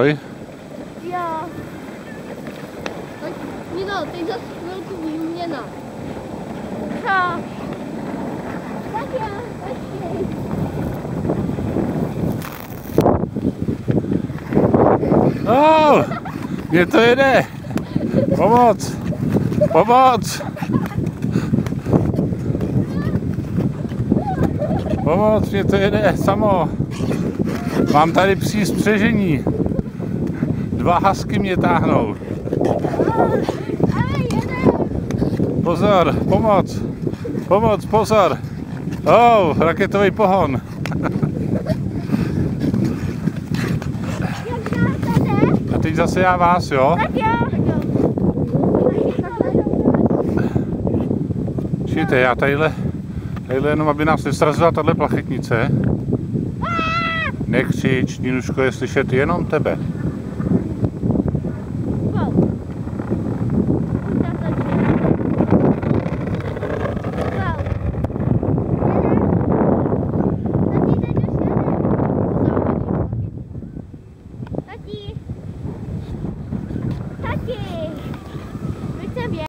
stoj. Jo. Tak, Nino, teď zase chvilku výměna. Co? Tak já, počkej. Oh, mě to jede. Pomoc. Pomoc. Pomoc, mě to jede samo. Mám tady psí spřežení. Dva hasky mě táhnou. Pozor, pomoc. Pomoc, pozor. Oh, raketový pohon. A teď zase já vás, jo? Tak jo. Já tadyhle, tadyhle jenom, aby nás nesrazila tahle plachetnice. Nekřič, Ninuško, je slyšet jenom tebe. did.